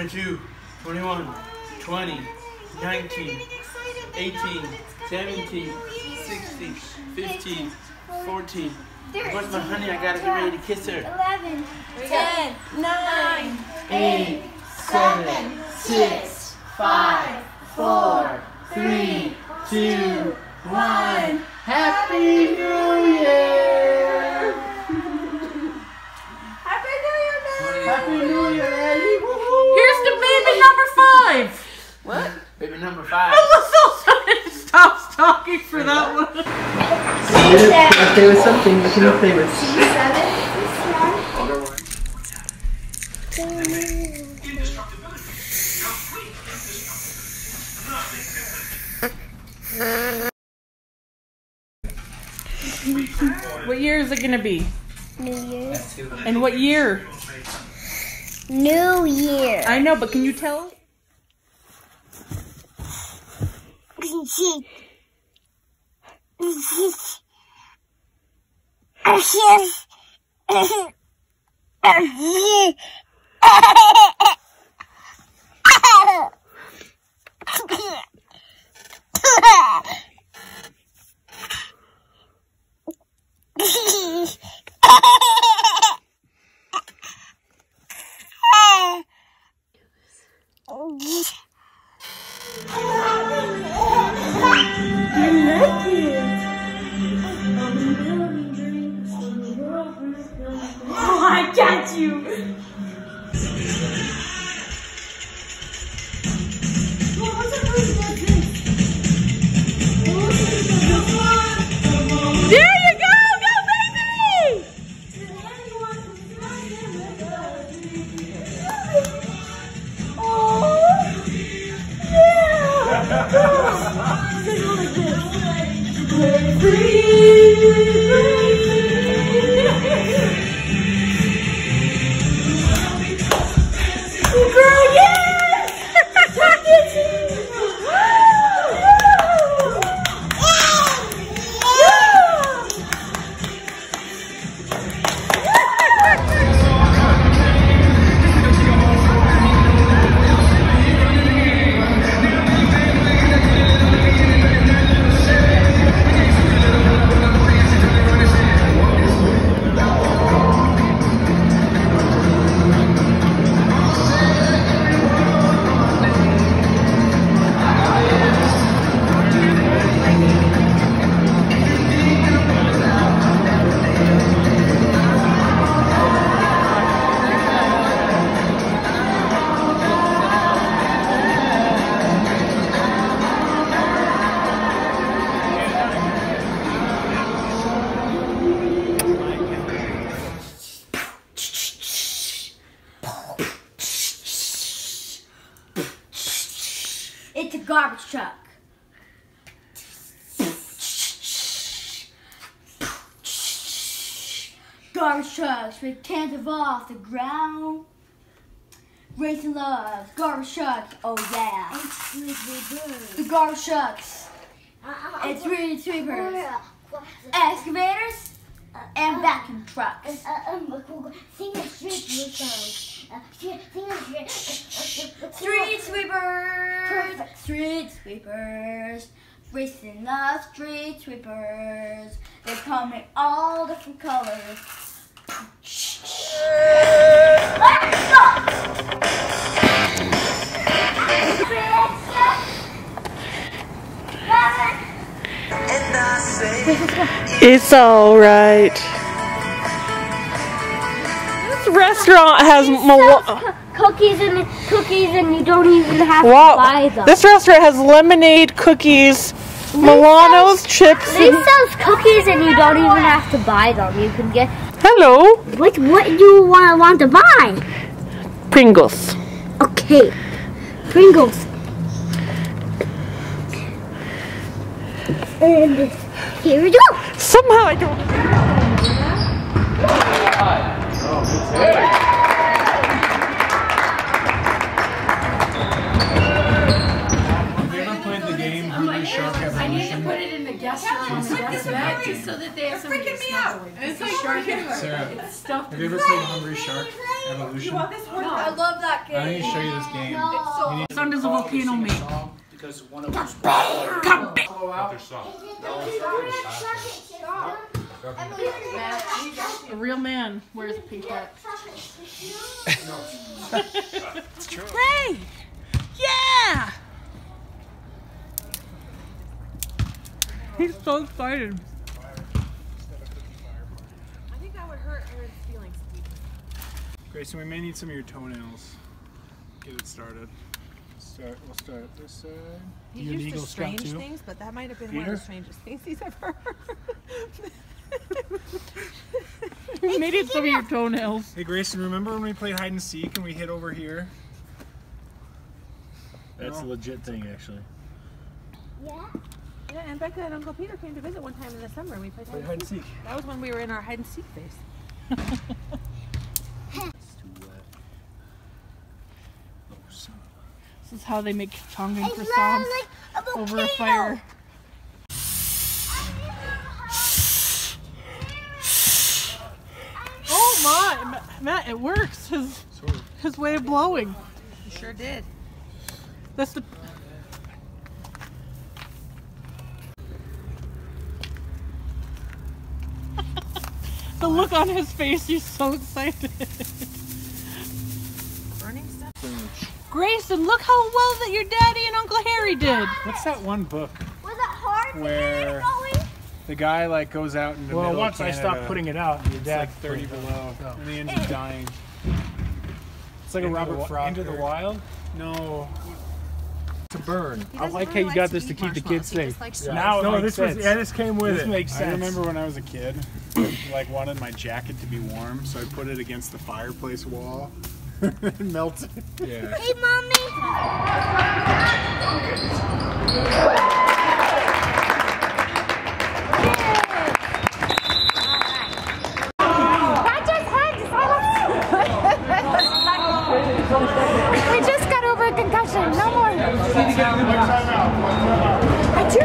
22, 21, 20, 19, 18, 17, 16, 15, 14. Where's my honey? I gotta get ready to kiss her. 11, 10, 9, 8, 7, 6, 5, 4, 3, 2, 1. Happy New Year! Happy New Year, Eddie! Woohoo! Here's to baby number five. What? Baby number five. Stop talking for that one. Play with something. What can you play with? What year is it gonna be? New Year's. And what year? New Year. I know, but can you tell? With cans of off the ground. Oh racing love, garbage trucks, oh yeah. The garbage trucks and three sweepers, excavators, and vacuum trucks. Street sweepers, street sweepers, racing the street sweepers. They come in all different colors. It's all right. This restaurant has Mil- cookies and cookies, and you don't even have wow. to buy them. This restaurant has lemonade, cookies, Milano's chips. This sells cookies, and you don't even have to buy them. You can get Hello. What what do you want want to buy? Pringles. Okay. Pringles. And here we go. Somehow I don't. Have you ever played the game Hungry Shark Evolution? put it in the guest room on the guest so that they have something to snuggle with. It's like shark Sarah, It's stuffed. have you ever played Hungry Shark Evolution? You want this I I love that game. I need to show you this game. You need to Son does a volcano sing make. song Because one of us. A real man wears a pink hat. Hey! Yeah! He's so excited. I think that would hurt Aaron's feelings. Grayson, we may need some of your toenails. Get it started. Start. We'll start at this side. He's You used to strange things, but that might have been one of the strangest things he's ever heard. We made it some of your toenails. Hey Grayson, remember when we played hide and seek and we hit over here? That's No. a legit thing, actually. Yeah. yeah, and Becca and Uncle Peter came to visit one time in the summer and we played Played hide hide and and seek. seek. That was when we were in our hide and seek phase. This is how they make Tongan It's croissants like a over a fire. Oh my, Matt, it works. His a- Sort of. his way of blowing. You sure did. That's the. The look on his face, he's so excited. Burning stuff. Grayson, look how well that your daddy and Uncle Harry did. What's that one book Was it hard Where- get it going? the guy like goes out in the Well, middle once of I stopped putting it out, your it's dad like 30 below, out. Oh. and he ends up dying. It's like a Into the Robert wi- Frog. Into the wild? No, To burn. I doesn't like how you got this to to keep the kids safe. just likes to- Now No, it this makes was- sense. yeah, this came with this it. makes sense. I remember when I was a kid, like wanted my jacket to be warm, so I put it against the fireplace wall. it melted. Yeah. Hey, mommy. We just got over a concussion. No more. I do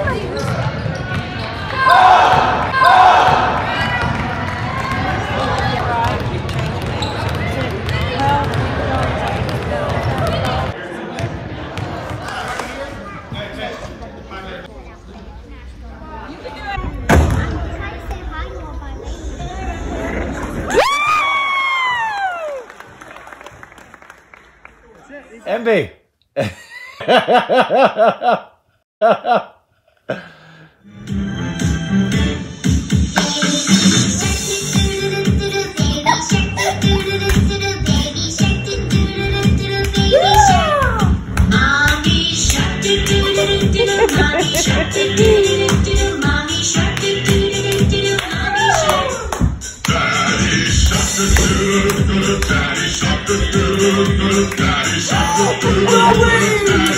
Envy. If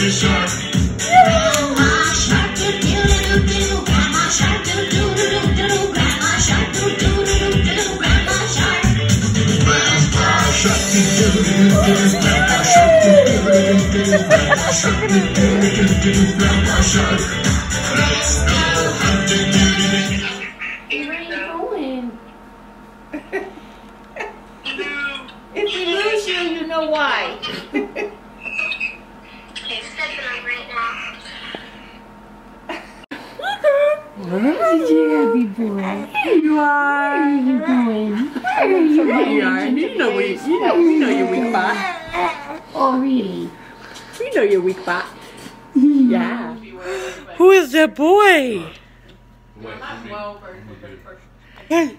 Hey.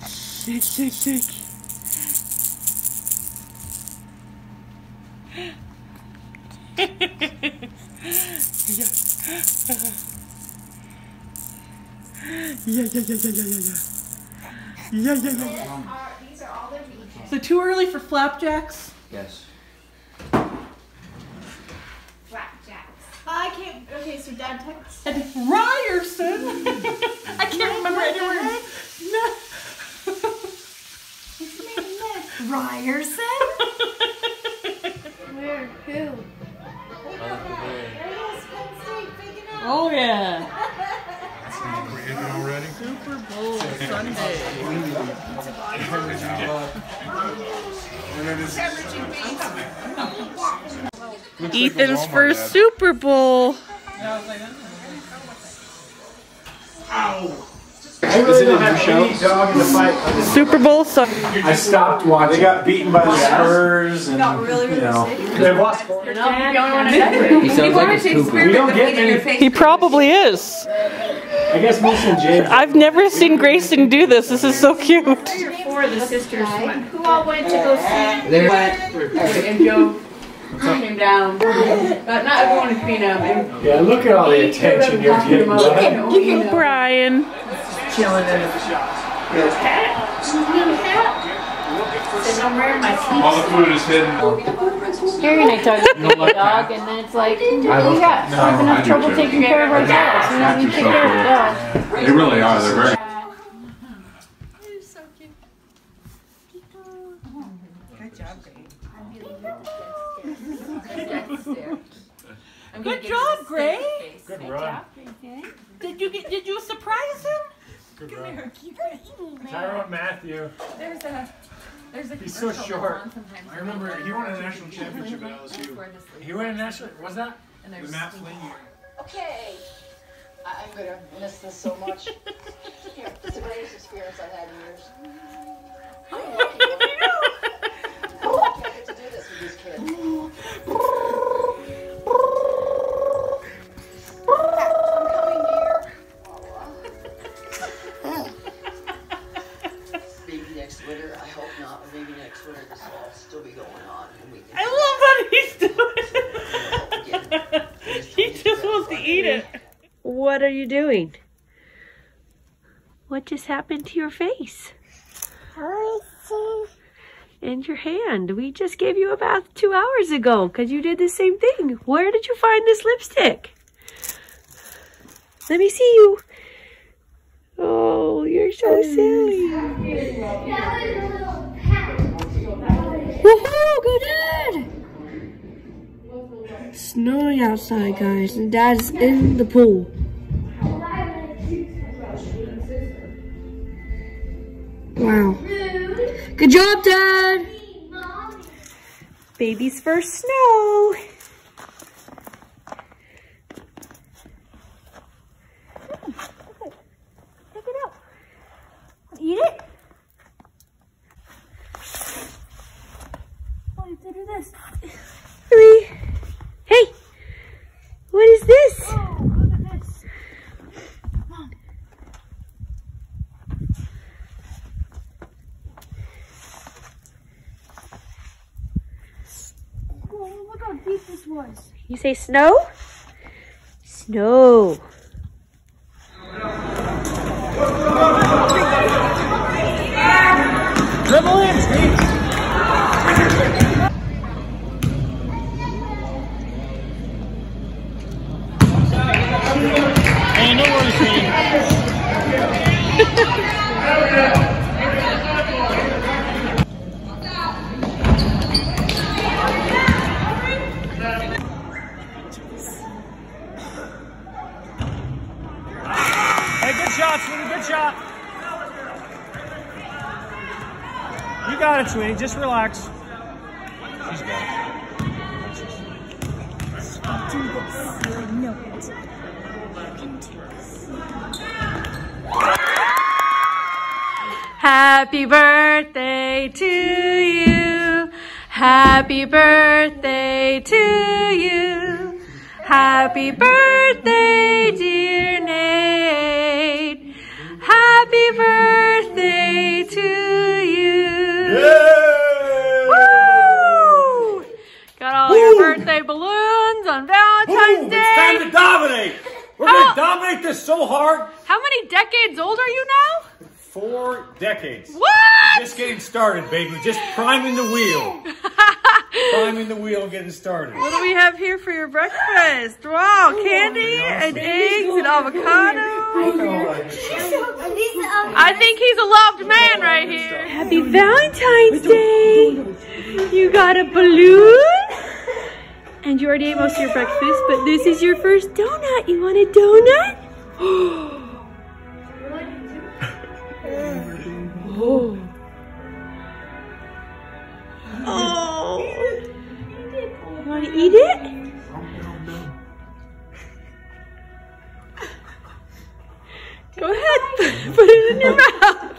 Sick, sick, sick. yeah. Yeah, yeah, yeah, yeah, yeah, yeah, yeah. Yeah, yeah, yeah. Is it too early for flapjacks? Yes. I can't. Okay, so Dad texts. And Ryerson. I can't remember any words. No. Ryerson? Where? Who? Oh yeah. already? Super Bowl Sunday. Ethan's first Super Bowl. Is it a new show? Dog in the fight. Super Bowl Sunday. I stopped watching. They got beaten by the Spurs, and you know they've lost. He sounds like a Cooper. We don't get many. He probably is. I guess Wilson James. I've never seen Grayson do this. This is so cute. Four of the sisters went. Who all went to go see? There. And Joe came down. But not everyone is being um. Yeah, look at all the attention you're getting. bud. Brian. Chilling in the shop. I'm wearing my All the food is hidden. Harry and I talked about the dog, and then it's like, we got we have enough trouble taking care of our dogs. We don't need to take care of the dogs. They really are. They're very. Good job, Gray. Good run. Did you get? Did you surprise him? Good run. Oh, Tyrann Mathieu. There's a. There's a He's so commercial short. I remember he won a national championship at LSU. He won a national. Was that And the there's Matt Flynn year? Okay. I- I'm gonna miss this so much. Here, it's the greatest experience I've had in years. I'm lucky one. Oh, I can't get to do this with these kids. eat it. What are you doing? What just happened to your face? And your hand. We just gave you a bath two hours ago because you did the same thing. Where did you find this lipstick? Let me see you. Oh, you're so silly. Woohoo! Go Dad! Snowing outside, guys, and Dad's in the pool. Wow. Good job, Dad! Baby's first snow. Pick it up. Eat it. Oh, you have to do this. Three. Hey, what is this? Oh, look at this. Oh, look how deep this was. You say snow? Snow. Dribble in, You got it, Sweeney. Just relax. She's got it. Happy birthday to you. Happy birthday to you. Happy birthday, dear Nate. Happy birthday to you. Woo! Got all your birthday balloons on Valentine's Boom! Day. It's time to dominate. We're How- dominate this so hard. How many decades old are you now? four decades. What? We're just getting started, baby. Just priming the wheel. priming the wheel, getting started. What do we have here for your breakfast? Wow, candy and eggs and avocado. I think he's a loved man right here. Happy Valentine's Day. You got a balloon? And you already ate most of your breakfast, but this is your first donut. You want a donut? oh. Oh. You want to eat it? Go ahead. Put it in your mouth.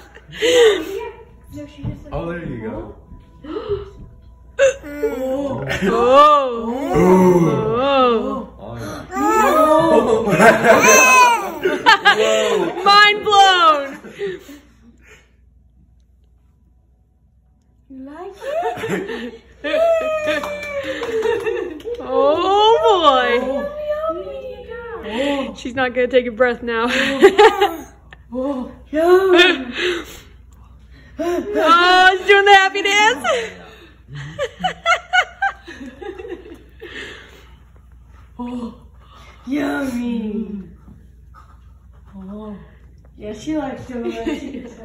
Oh, there you go. Oh. Oh. Mind blown. You like it? oh boy. She's not gonna take a breath now. oh, oh ah, she's doing the happy dance. Oh, yummy. Oh, yeah, she likes donuts.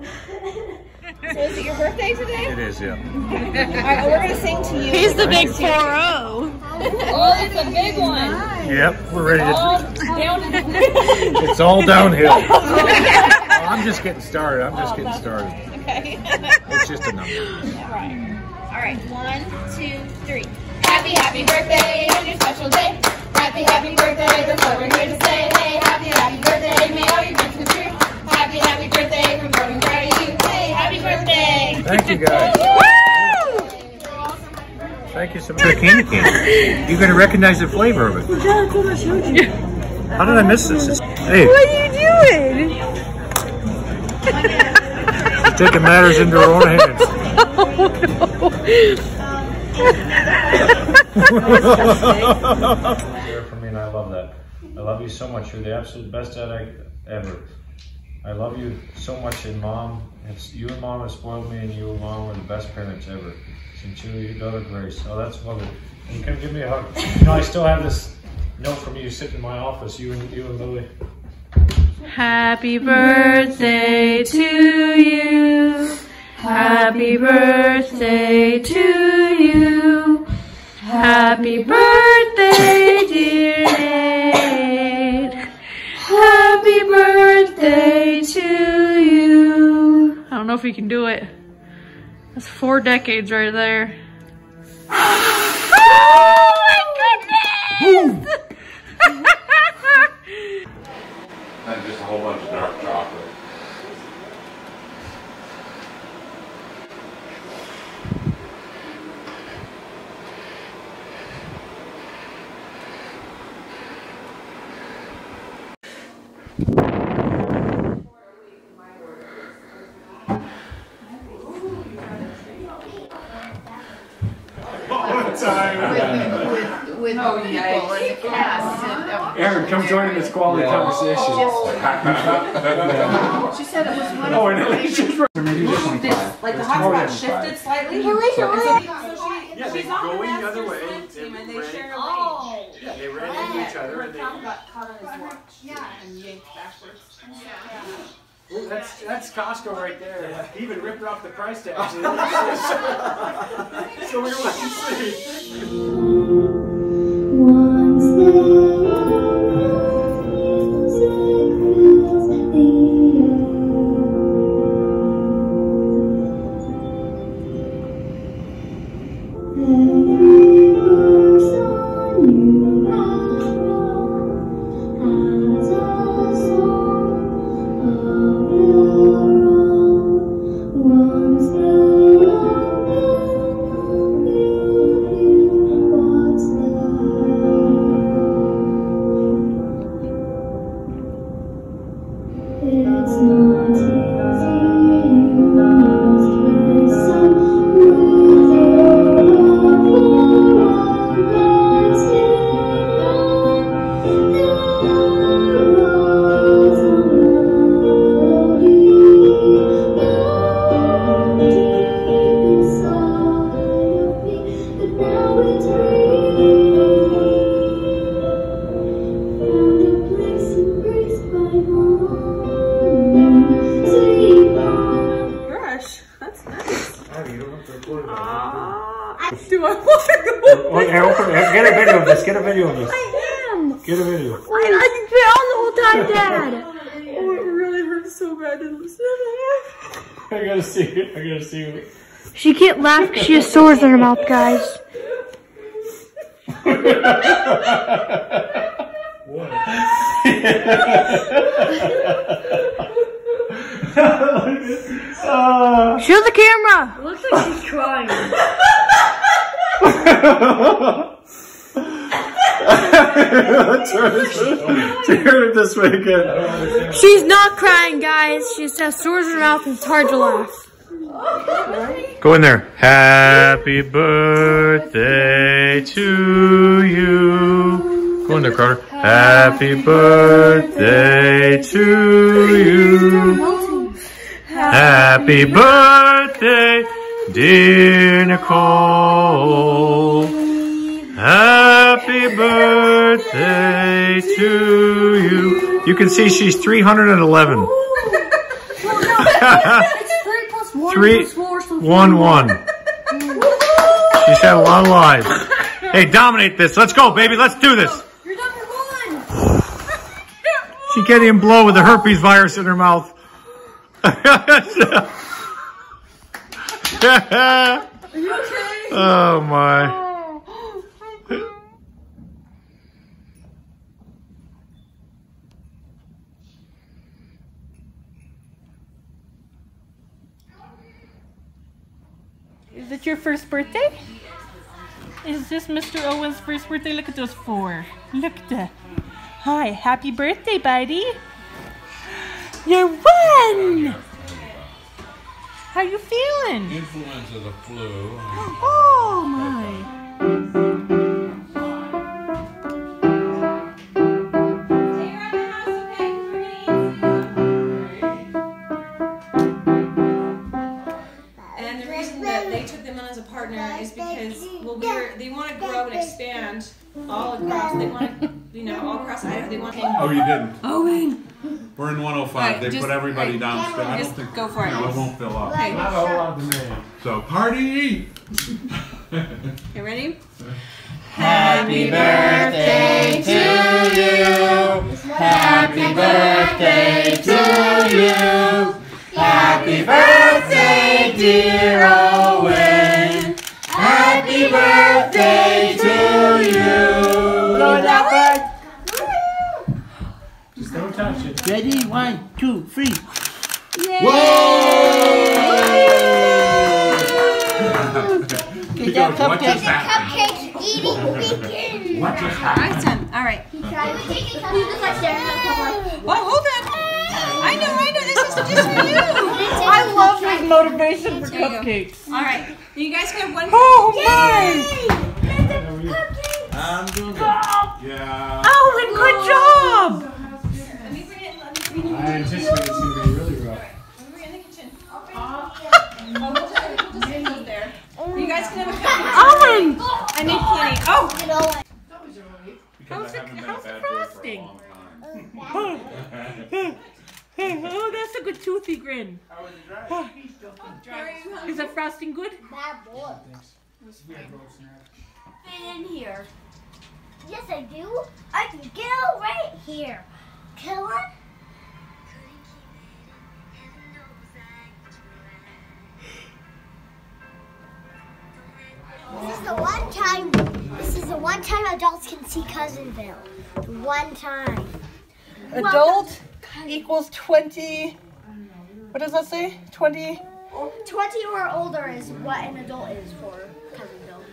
So is it your birthday today? It is, yeah. Alright, we're gonna sing to you. He's the big 4 0. Oh, it's a big one. Yep, we're ready to. down It's all downhill. Oh, I'm just getting started. I'm just oh, getting started. Okay. It's just a number. Right. Alright, one, two, three. Happy, happy birthday on your special day. Happy, happy birthday, that's what we're here to say. Hey, happy, happy birthday, may all your dreams come true. Happy, happy birthday from Golden Cry to you. Hey, happy birthday! Thank you, guys. Thank you so much. Candy cane. You're going to recognize the flavor of it. How did I miss this? It's- hey, What are you doing? she's taking matters into her own hands. there for me, and I love that. I love you so much. You're the absolute best dad I ever. I love you so much, and mom, it's you and mom have spoiled me, and you and mom were the best parents ever. Sincerely, your daughter Grace. Oh, that's lovely. You can give me a hug. You know, I still have this note from you sitting in my office. You and you and Lily. Happy birthday to you. Happy birthday to you. Happy birthday, dear Nate. Happy birthday to you. I don't know if we can do it. That's four decades right there. Oh my goodness! And just a whole bunch of dark chocolate. With, with Oh, people yikes. in the cast. and, um, Aaron, come join in this quality conversation. Oh. She said it was one Oh, of and her it's just Moved like the hotspot shifted slightly. So- Yeah, they go the other way. They and they ran- share a Oh. Yeah, they ran into each other and they. got caught on his watch. Yeah. And yanked backwards. Ooh, That's, that's Costco right there. He even ripped off the price tag. So we went to see. Thank laugh she has sores in her mouth, guys. Show the camera. It looks like she's crying. turn, it, turn it this way again. She's not crying, guys. She just has sores in her mouth and it's hard to laugh. Go in there. Happy birthday to you. Go in there, Carter. Happy birthday to you. Happy birthday, dear Nicole. Happy birthday to you. You can see she's 311. Three, one, one. She's had a lot of lives. Hey, dominate this. Let's go, baby. Let's do this. You're number one. She can't even blow with the herpes virus in her mouth. oh my. Is it your first birthday? Is this Mr. Owen's first birthday? Look at those four. Look at that. Hi, happy birthday, buddy. You're one. How you feeling? Influenza, the flu. Oh my. Well, we were, they want to grow and expand all across. They want to, you know, all across Idaho. They want to. Oh, you didn't? Oh, Owen. We're in 105. Alright, they just- put everybody down. downstairs. I don't think. go for it. No, it won't fill up. Okay. Not a whole lot So party. You ready? Happy birthday to you. Happy birthday to you. Happy birthday, dear Owen. Happy birthday to you. Blow it out. Just don't touch it. Ready? One, two, three. Get that What just cupcake. Cupcake eating begin. What just Alright, son. Alright. He just like staring at the Well, hold on. I know, I know. This is just for you. I love his motivation for There you go. cupcakes. All right. You guys can have one. Oh my! I'm doing good. Yeah. Oh, Owen, good oh. job! Let me it. Let me bring it. I anticipate it's going to be really rough. We're in the kitchen. Oh, we'll just, we'll just leave it there. You guys can have a cupcake. Owen! I made plenty. Oh! You know what? Because I haven't been how's the bad boy for a frosting? long time. oh, that's a good toothy grin. Is that frosting good? Bad boy. Fit in here. Yes, I do. I can go right here. Kill it. This is the one time. This is the one time adults can see Cousinville. The one time. Adult equals 20. What does that say? 20. 20 or older is what an adult is for Cousinville.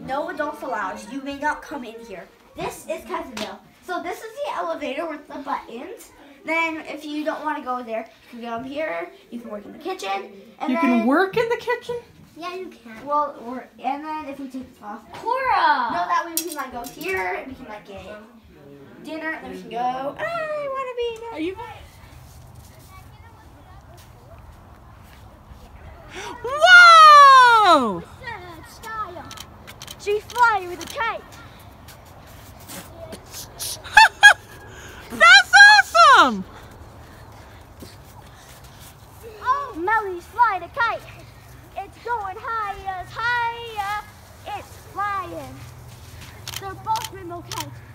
No adults allowed. You may not come in here. This is Cousinville. So this is the elevator with the buttons. Then if you don't want to go there, you can come here. You can work in the kitchen. And You then, can work in the kitchen? Yeah, you can. Well, or, and then if we take this off, Cora. no, that way we can like go here. and We can like get dinner. And then we can go. I want to be. Are you? Whoa! She's flying with a kite. That's awesome! Oh, Mellie's flying a kite. It's going high as high flying. They're both rainbow counts.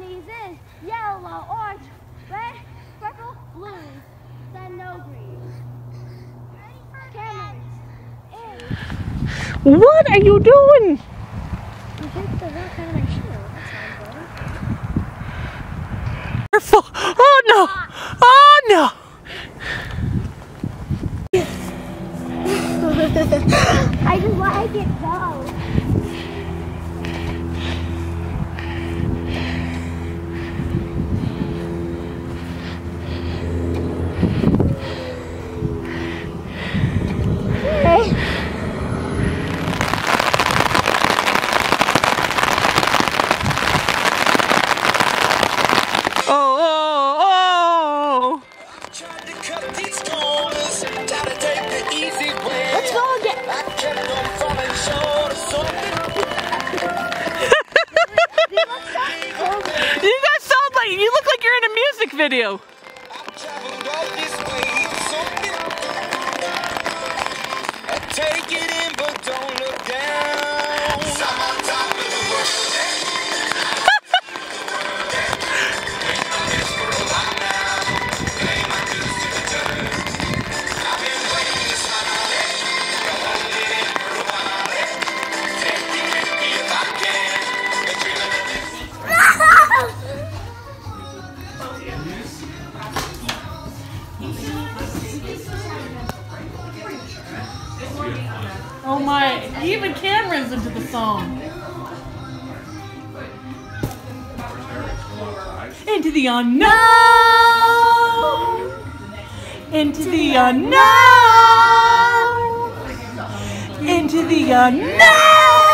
Is yellow, orange, red, purple, blue. Then no green. Cameron's is. What are you doing? Careful. Oh no. Oh no. I just like it though. Oh my, even Cameron's into the song. Into the unknown. Into the unknown. Into the unknown.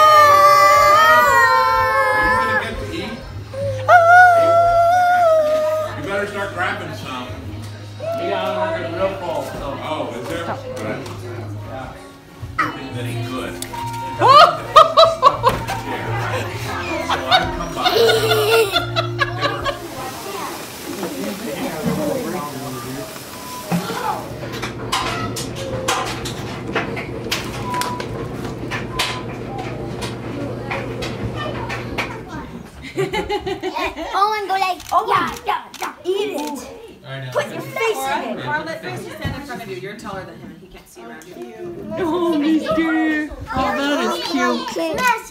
Oh, and go like, oh, yeah, yeah, yeah, eat it. Put your face in it. Carl, let Gracie stand in front of you. You're taller than him and he can't see around you. Oh, Mister. Oh, that is cute.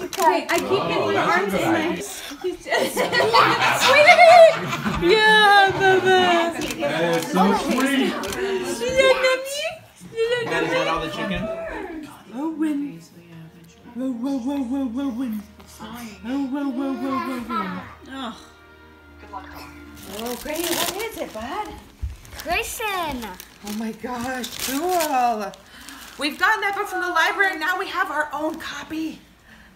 Okay, I keep getting your arms in my... Yeah, Baba. That is so sweet. That is that all the chicken? Owen. Whoa, whoa, whoa, whoa, whoa, Oh, whoa, whoa, whoa, whoa, whoa. Oh. Oh, Granny, what is it, bud? Grayson. Oh my gosh, cool. We've gotten that book from the library, and now we have our own copy.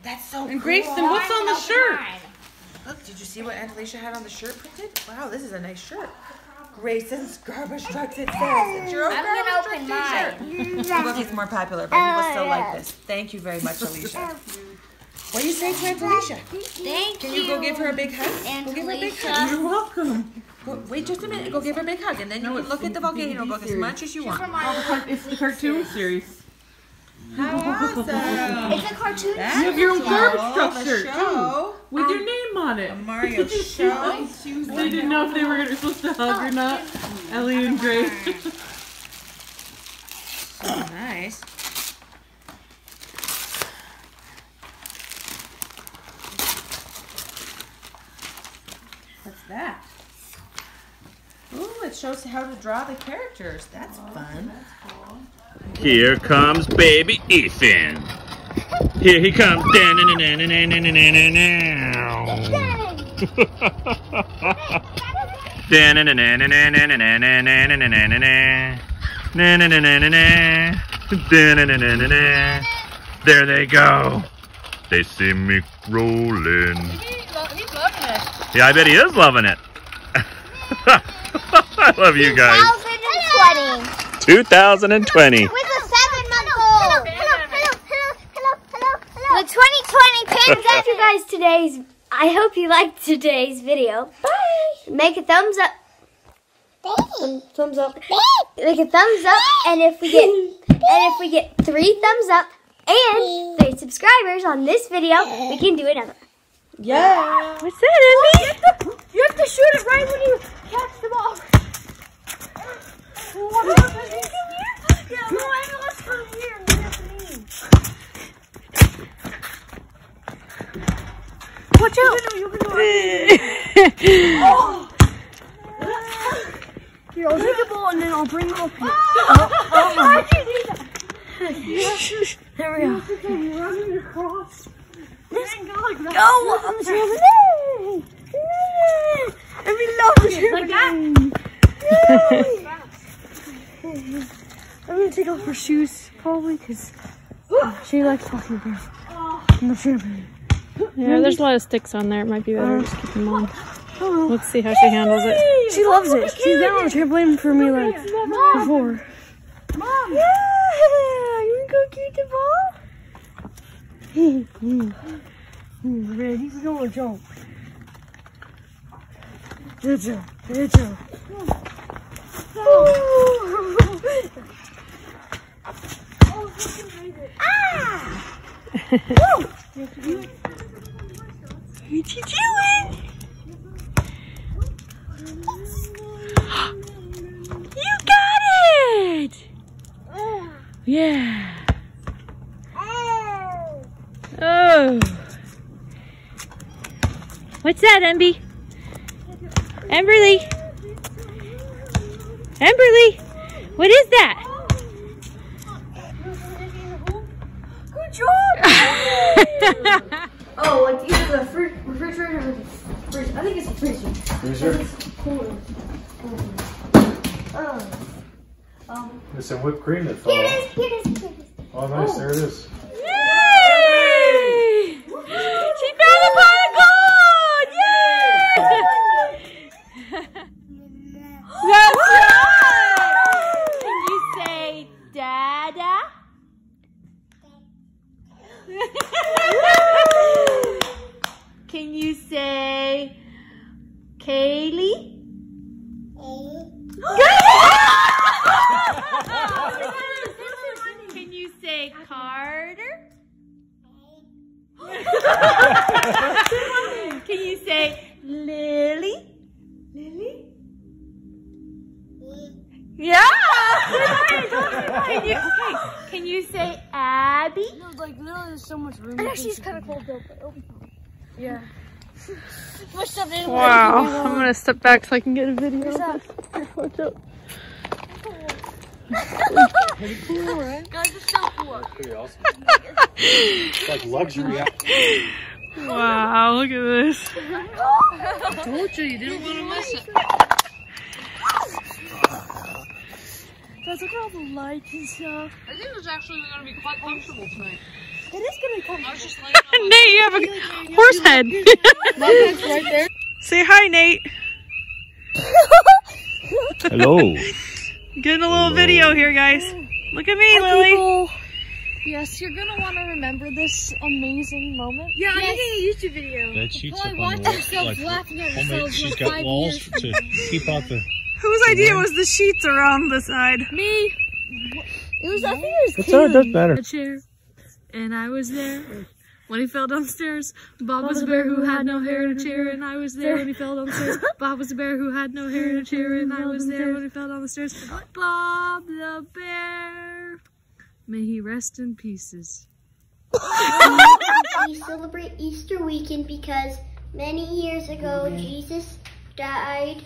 That's so And cool. Grayson, what's on the shirt? Look, did you see what Aunt Alicia had on the shirt printed? Wow, this is a nice shirt. Grayson's garbage truck it says. It's your I'm gonna open mine. The book is more popular, but he will still Oh, like this. Thank you very much, Alicia. What do you say to Aunt Alicia? Thank you. Can you go give her a big hug? Aunt go give her a big hug. You're welcome. Go- Wait just a minute. Go give her a big hug, and then you can look at the volcano book as much as you want. Oh, it's the cartoon series. How awesome! It's a cartoon. You have your own garbage Carol, truck the shirt show. too, with your um, name on it. Mario show. they didn't know if they were supposed to hug or not. Ellie and Grace. So nice. That? Ooh, it shows how to draw the characters. That's oh, fun. Here comes baby Ethan. Here he comes. There they go. They see me rolling. He's loving it. Yeah, I bet he is loving it. I love you guys. 2020. 2020. With a seven month old. The 2020 pandemic. Thank you guys today's. I hope you liked today's video. Bye. Make a thumbs up. Thumbs up. Make a thumbs up, and if we get and if we get three thumbs up, and 30 subscribers on this video, we can do another. Yeah. What's that, Emmy? You have, to, you have to shoot it right when you catch the ball. Yeah, no, I know it's from here. Watch out. You can do it. oh. Here, I'll take the ball and then I'll bring it up here. Oh, oh, oh. How'd you do that? There we go. You're. This go like that. Go on the trampoline. And we love the trampoline. I'm gonna take off her shoes probably because she likes talking about on the trampoline. Yeah, there's a lot of sticks on there. It might be better just keep them on. Uh-huh. Let's see how she handles it. She loves it. She's been on the trampoline for me like before. Mom! Yeah, you gonna go get the ball? Ready? We're gonna jump. Good job. Good job. Ah! What you doing? you got it! Yeah. Oh. What's that, Emby? Emberly? Emberly? What is that? Good job. oh, like either the fr- refrigerator or the fridge. I think it's the freezer. Freezer? Oh. Um. There's some whipped cream that fell Here it off. is. Here it is. Here it is. Oh, nice. There it is. Yay! She found a of gold! Yay! That's right! Can you say Dada? Can you say Kaylee? Can you say Carter? Can you say Lily? Lily? Yeah! Can you, okay, can you say Abby? No, like literally, there's so much room. I know she's kind of cold though, but it'll be fine. Yeah. Push stuff in. Wow, I'm gonna step back so I can get a video. Where's that? Watch out. Guys, it's so cool. Pretty awesome. like luxury. Wow, look at this. I told you, you didn't want to miss it. Guys, look at all the lights and stuff. I think it's actually going to be quite comfortable tonight. It is gonna come. I was just laying on Nate, you have a horse head. My bed's right there. Say hi, Nate. Hello. Getting a little video here, guys. Look at me, Lily. Yes, you're gonna want to remember this amazing moment. Yeah, I'm making a YouTube video. That sheet's Probably up on the wall. Like, laughing at homemade, yourselves she's for got five walls to keep out the. Whose idea was the sheets around the side? Me. It was. I think it was. It's all, it doesn't matter. A chair, and I was there when he fell downstairs. Bob was a bear who had no hair in a chair, and I was there when he fell downstairs. Bob was a bear who had no hair in a chair, and I was there when he fell down the stairs. Bob the bear, may he rest in pieces. we celebrate Easter weekend because many years ago Jesus died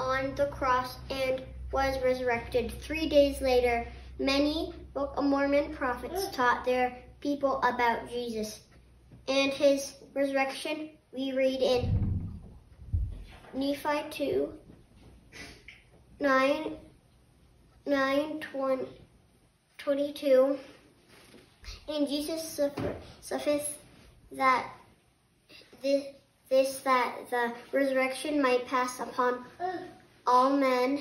on the cross and was resurrected. Three days later, many Book of Mormon prophets taught their people about Jesus and his resurrection. We read in Nephi 2 9 9 20, 22 and Jesus suffer, suffers that this, this that the resurrection might pass upon all men,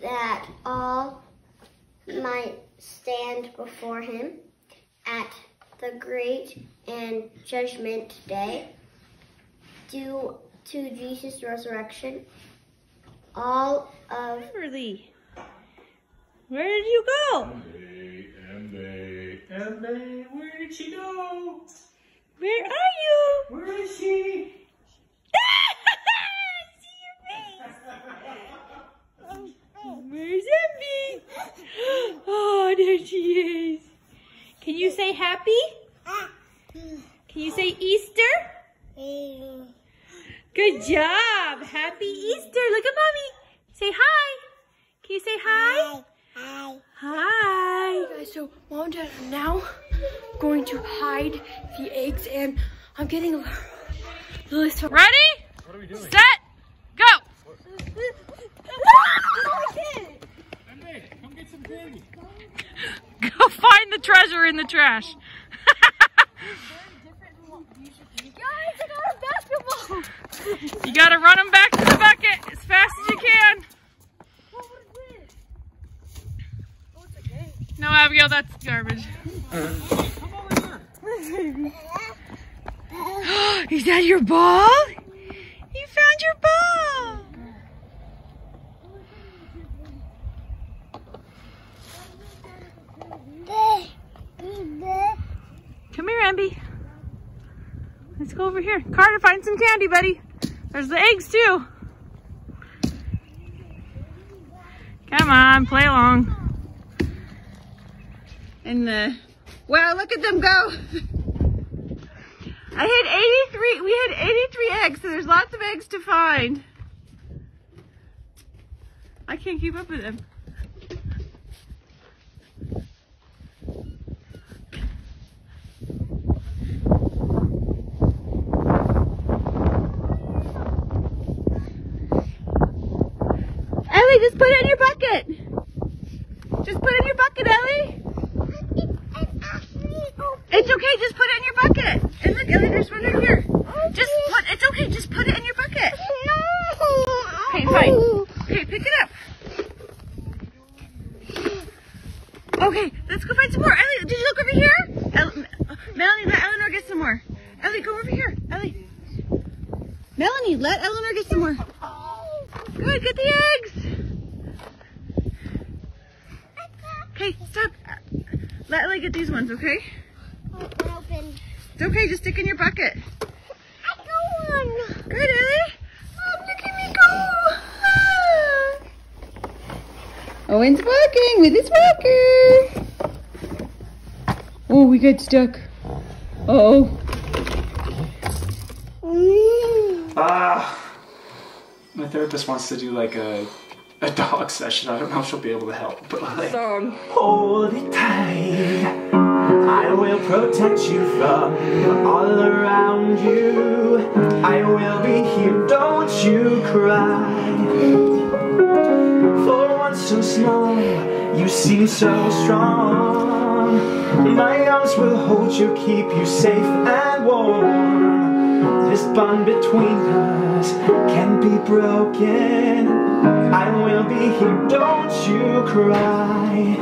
that all might stand before him at the great and judgment day. Due to Jesus' resurrection, all of Kimberly, where did you go? Embe, Emily, where did she go? Where are you? Where is she? Where's Emmy? Oh, there she is. Can you say happy? Ah. Can you say Easter? Good job. Happy Easter. Look at mommy. Say hi. Can you say hi? Hi. Hi. Guys, so mom and dad are now going to hide the eggs and I'm getting a little Ready? Set. Go. Go find the treasure in the trash. You gotta run them back to the bucket as fast as you can. No, Abigail, that's garbage. Is that your ball? You found your ball. Come here, Ambi. Let's go over here. Carter, find some candy, buddy. There's the eggs, too. Come on, play along. And the, wow, look at them go. I hit 83, we had 83 eggs, so there's lots of eggs to find. I can't keep up with them. Ellie, just put it in your bucket. Just put it in your bucket, Ellie. It's okay, just put it in your bucket. And look, Ellie, there's one right here. Just put, it's okay, just put it in your bucket. No! Okay, fine. Okay, pick it up. Okay, let's go find some more. Ellie, did you look over here? El Melanie, let Eleanor get some more. Ellie, go over here. Ellie. Melanie, let Eleanor get some more. Good, get the eggs. Okay, stop. Let Ellie get these ones, okay? Open. It's okay, just stick in your bucket. I got one. Good, Ellie. Oh, look at me go. Owen's walking with his walker. Oh, we got stuck. Uh oh. Ah, my therapist wants to do like a a dog session. I don't know if she'll be able to help, but like song. Hold it tight. I will protect you from all around you. I will be here, don't you cry. For one so small, you seem so strong. My arms will hold you, keep you safe and warm. This bond between us can be broken. I will be here, don't you cry.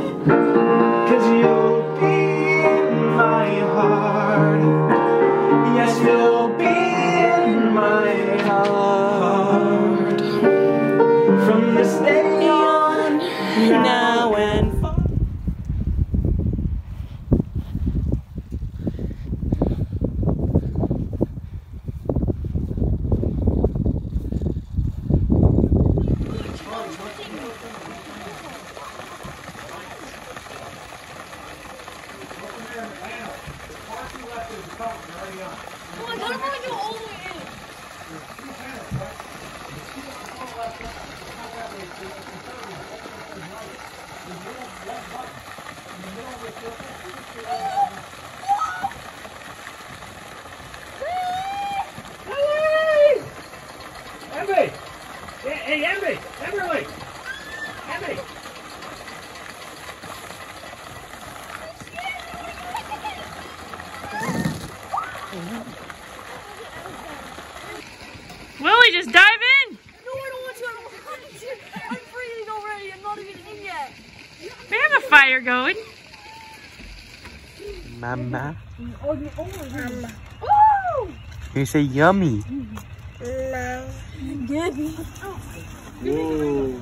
Cause you'll be in my heart. Yes, you'll be in my heart. From this day on, now and Emmy! Hey, Emmy! Emily! Emmy! Willie, just dive in. No, I don't want to. I don't want to. I'm freezing already. I'm not even in yet. We have a fire going. Mama. Oh, you- oh, Can you say yummy? No. Give me. Whoa.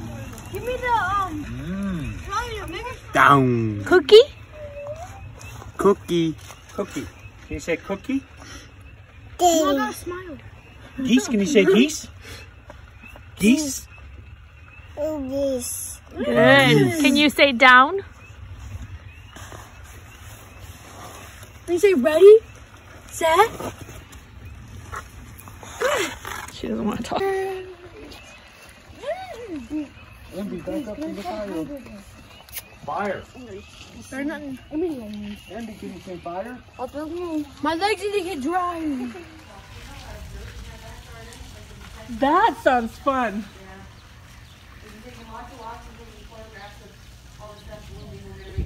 Give me the um. Mm. Try. Maybe. Down. Cookie? Cookie. Cookie. Can you say cookie? Mama, smile. Geese? Can you say geese? Geese? Geese. Good. Can you say down? Can you say ready, set? She doesn't want to talk. Back up the fire. Fire. There's nothing. Andy, can you say fire? My legs need to get dry. That sounds fun. He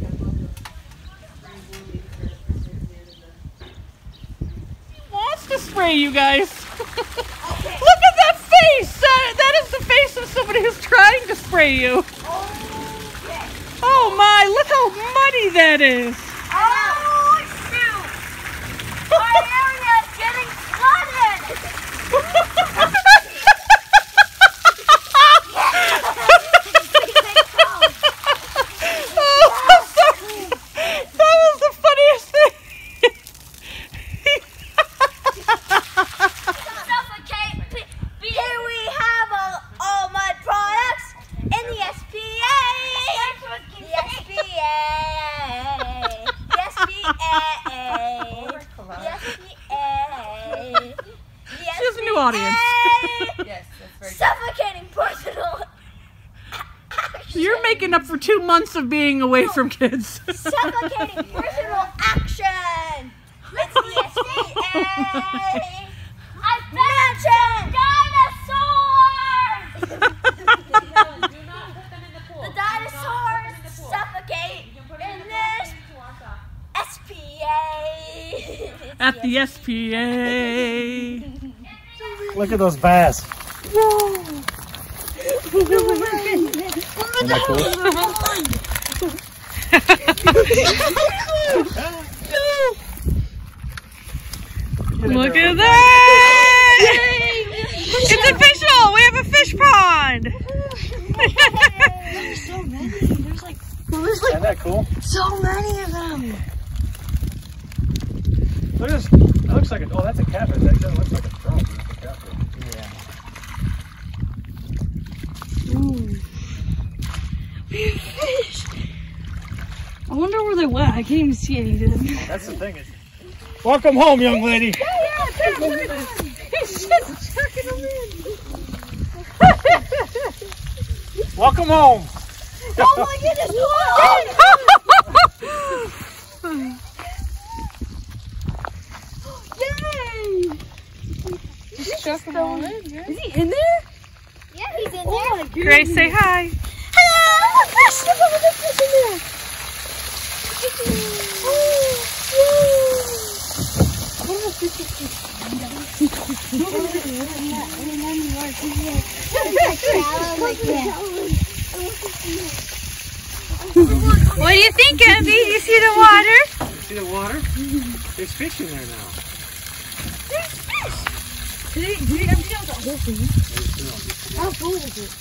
Wants to spray you guys. Look at that face. That, that is the face of somebody who's trying to spray you. Oh my, look how muddy that is. Oh, shoot! Our area is getting flooded! Oh, I'm sorry. That was the funniest thing. Suffocate! P- Here we have all, all mud products in the SPA! The SPA! The SPA! The SPA! She has a new audience. Yes, that's very Suffocating personal You're making up for two months of being away from kids. Suffocating personal action! It's the SPA! I mentioned dinosaurs! the dinosaurs suffocate in this SPA! At the SPA. Look at those bass. Isn't that Look at that! It's official! We have a fish pond! There's so many. There's like, well, there's like Isn't that cool? so many of them. Look at this. That looks like a. Oh, that's a catfish. That doesn't look like a trout. but It's a catfish. Yeah. Ooh. We have fish. I wonder where they went. I can't even see any of them. That's the thing. Is, welcome home, young lady. Welcome home. Oh my goodness! Yay! Is Is he in there? Yeah, he's in Oh there. my goodness. Grace, say hi. Hello! Fish! Look at the fish in there! What are the fishes? What do you think, Andy? You see the water? See the water? There's fish in there now. Did he, did he empty out the whole thing? How full is it?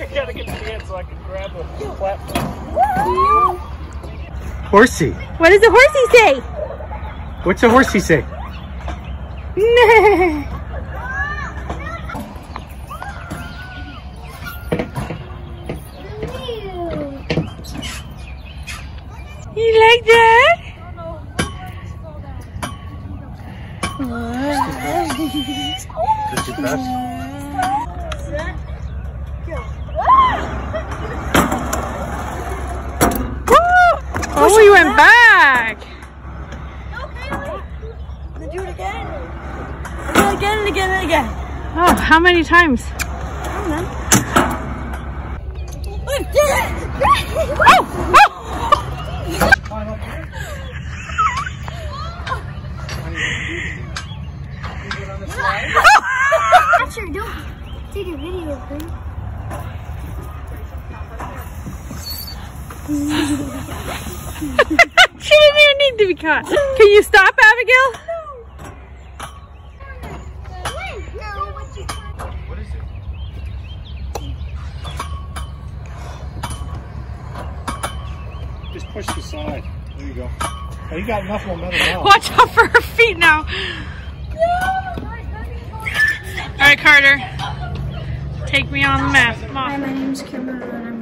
I gotta get the hand so I can grab the platform. Horsey. What does the horsey say? What's a horsey say? You like that? Just too fast. Oh, we went back. Do it again. Again, again, and again, and again. Oh, how many times? We did it! Sure, don't take a video of him. she didn't even need to be caught. Can you stop, Abigail? What is it? Just push the side. There you go. Oh, you got enough momentum now. Watch out for her feet now. All right, Carter. Take me on the map. Hi, on. my name's Kimberly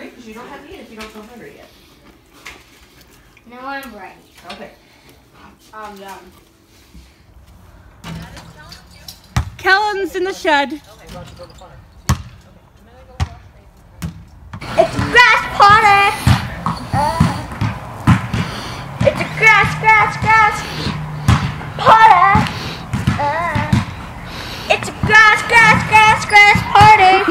hungry, because you don't have to eat if you don't feel hungry yet. Now I'm ready. Okay. I'm done. Kellen's in the shed. It's a grass party. Uh, it's a grass, grass, grass party. Uh, it's a grass, grass, grass, grass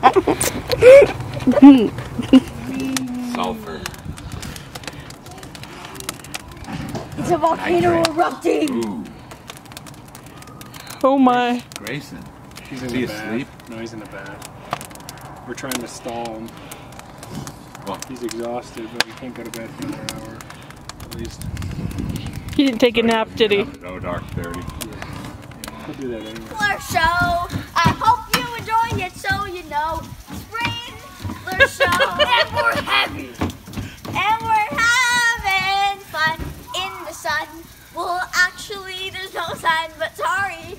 party. Sulfur. it's a volcano Nitrate. erupting. Ooh. Oh my. Grayson. He's Is he the asleep? No, he's in the bed. We're trying to stall him. Well. He's exhausted, but he can't go to bed for another hour, at least. He didn't take a nap, did he? No dark 30. He'll do that anyway. Sprinkler show. I hope you enjoy it so you know. Sprinkler show. and we're happy. And we're having fun in the sun. Well, actually, there's no sun, but sorry.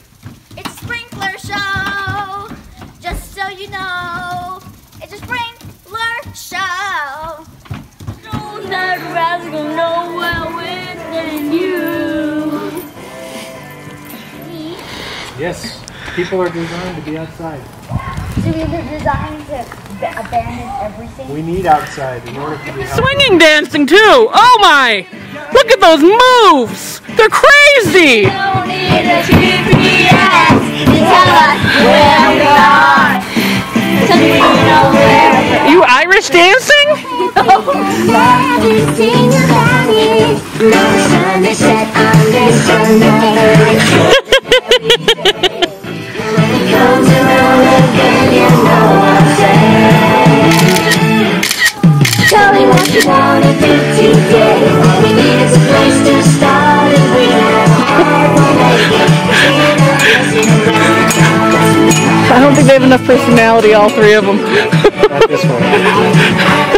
It's sprinkler show. Just so you know. It's a sprinkler show. Know that go nowhere within you. Yes, people are designed to be outside. So we were designed to abandon everything. We need outside in order to be healthy. Swinging dancing too. Oh my. Look at those moves. They're crazy. Don't need a GPS to tell us where we are. 'Cause we know where You Irish dancing? Have you seen your daddy? No I don't think they have enough personality, all three of them.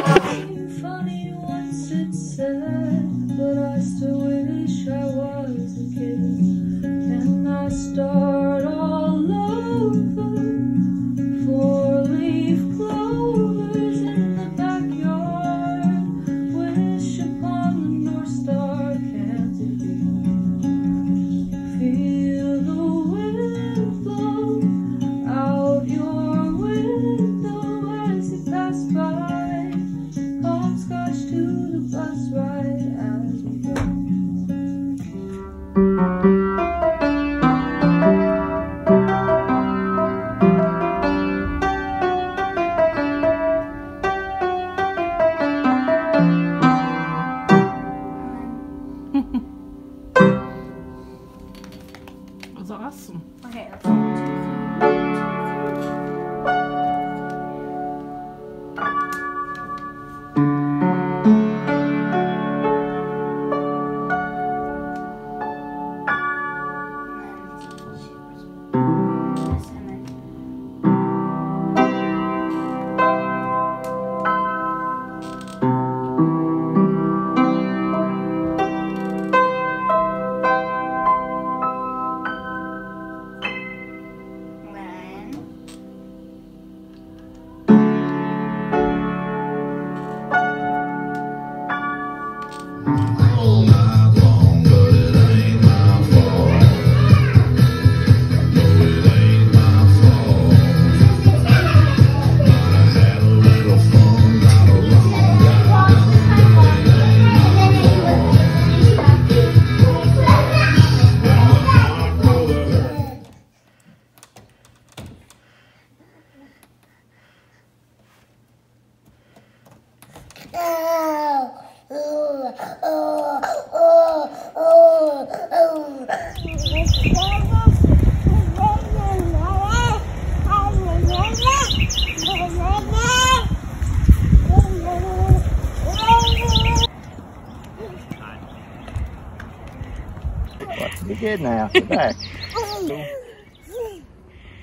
Be good now. Sit back.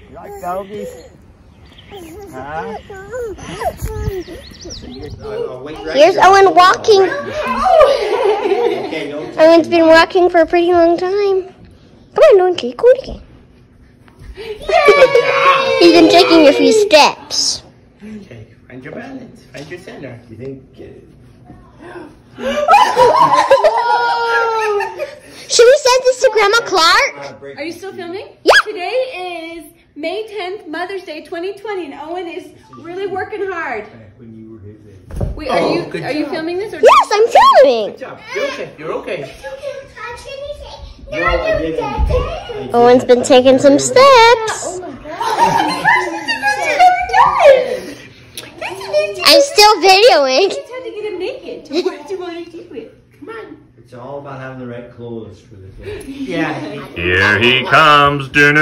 You like doggies? Huh? Here's Owen walking. Owen's been walking for a pretty long time. Come on, Owen, take it again. He's been taking a few steps. Okay, find your balance. Find your center. You think? Uh, Should we send this to Grandma Clark? Are you still filming? Yeah. Today is May 10th, Mother's Day 2020, and Owen is really working hard. Wait, are Oh, you good are you filming this or Yes, I'm filming. Good job. You're okay. You're okay. Owen's been taking some steps. Oh I'm still videoing. It's had to get him naked. To what do you want to do it? Come on. It's all about having the right clothes for the thing. Yeah. Here he comes. Let's go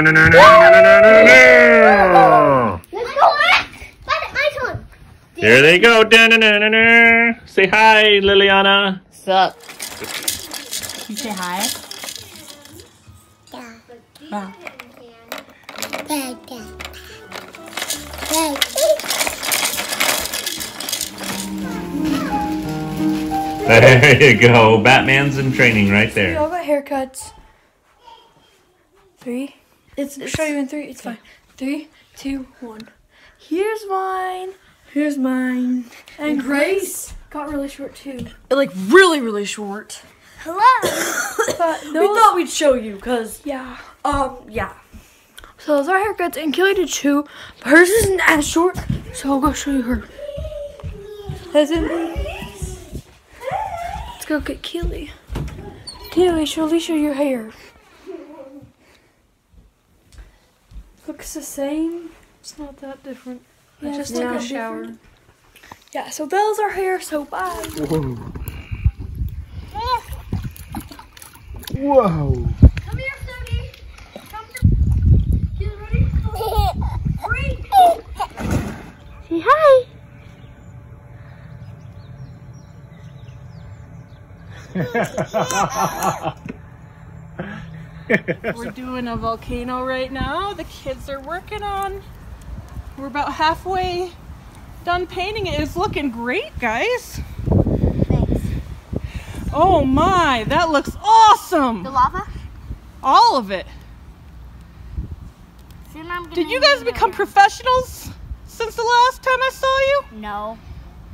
back. My turn. Here they go. Da-na-na-na-na. Say hi, Liliana. Sup? You say hi? Wow. There you go. Batman's in training right We there. all got haircuts. Three. It's, I'll show you in three. It's fine. Three, two, one. Here's mine. Here's mine. And Grace got really short too. Like really, really short. Hello. but We thought we'd show you because yeah. um yeah. So those are haircuts, and Kelly did two. But hers isn't as short, so I'll go show you her. Listen. Let's go get Keely. Keely, show Alicia your hair. Looks the same. It's not that different. Yeah, I just it's took a shower. different. Yeah, so those are hair, so bye. Whoa. Come here, Sophie. Come You ready? Three. Say hi. We're doing a volcano right now. The kids are working on. We're about halfway done painting it. It's looking great, guys. Thanks. Oh my, that looks awesome. The lava? All of it. Soon I'm Did you guys become professionals since the last time I saw you? No.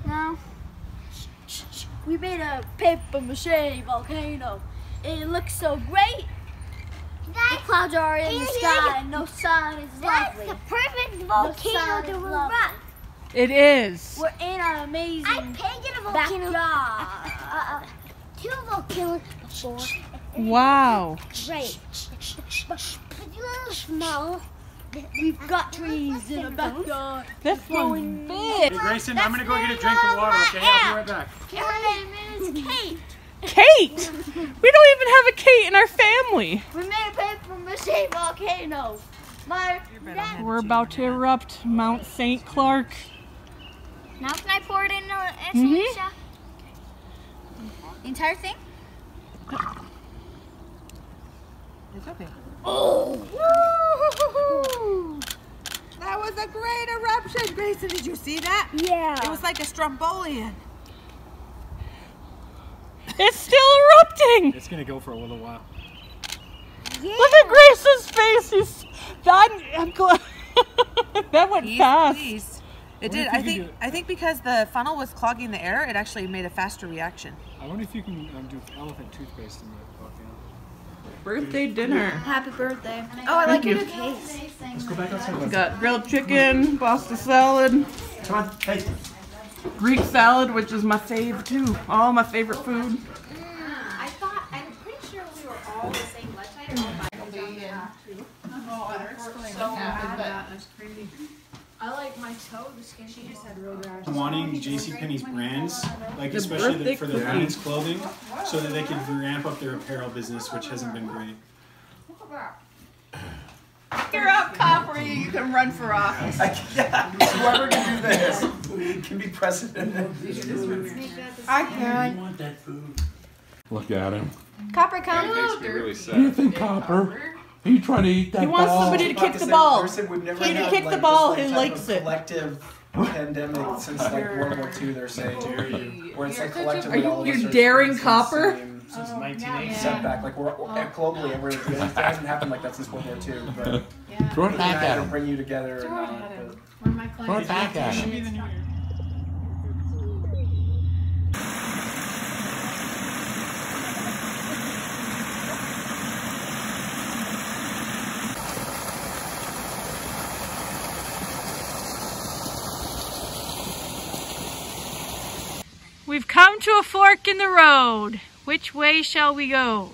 No. We made a paper mache volcano. It looks so great. the clouds are in the sky and no sun. It's That's lovely. the perfect volcano sun to is run. lovely. It is. We're in an amazing I painted a volcano. backyard. Uh, uh, two volcanoes before. Wow. Great. But, but you little small. We've got trees in the backyard. This one's big. Hey, Grayson, I'm gonna go get a drink of water, okay? I'll be right back. Her name is Kate. Kate! We don't even have a Kate in our family. We made a paper mache volcano. My dad. We're about to erupt Mount St. Clark. Now can I pour it in, uh, in Mhm. The entire thing? It's okay. Oh! That was a great eruption, Grayson. Did you see that? Yeah. It was like a strombolian. It's still erupting. It's gonna go for a little while. Look at Grace's face. He's that. I'm glad. that went Please, fast. please. It did. I think. I think because the funnel was clogging the air, it actually made a faster reaction. I wonder if you can um, do elephant toothpaste in the volcano. Birthday dinner. Happy birthday. Oh, I Thank like you. your new case. Let's go back outside. We got grilled chicken, pasta salad, Come on, hey. Greek salad, which is my fave too. All my favorite food. Mm, I thought, I'm pretty sure we were all the same blood type. or faculty and- Oh, it hurts so bad. That's crazy. I like my toe to skin. She just had road rash. wanting JCPenney's brands, like The especially the, for their cookie. women's clothing, so that they can ramp up their apparel business, which hasn't been great. You're out, Copper. You can run for office. yeah, whoever can do this can be president. I can. want that food. Look at him. Copper, come. What do you think, Copper? Are you trying to eat that He wants ball? somebody to kick the ball. He to kick the ball who likes it. Collective pandemic since like World War II. They're saying, where it's like Are collectively you- all of you're daring experiencing Copper? the same Since 1980 setback, like we're globally, and it hasn't happened like that since World War II. But Throw it back at to him. bring you together. Throw it uh, at him. but- One of my Throw it back at him. We've come to a fork in the road. Which way shall we go?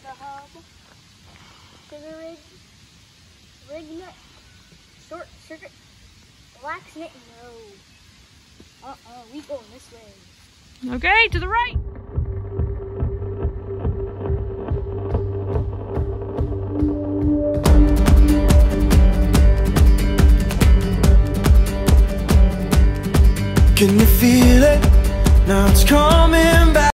The hub. To the rig. Rig nut. Short circuit. Black. No. Uh-uh. We going this way. Okay, to the right. Can you feel it? Now it's coming back.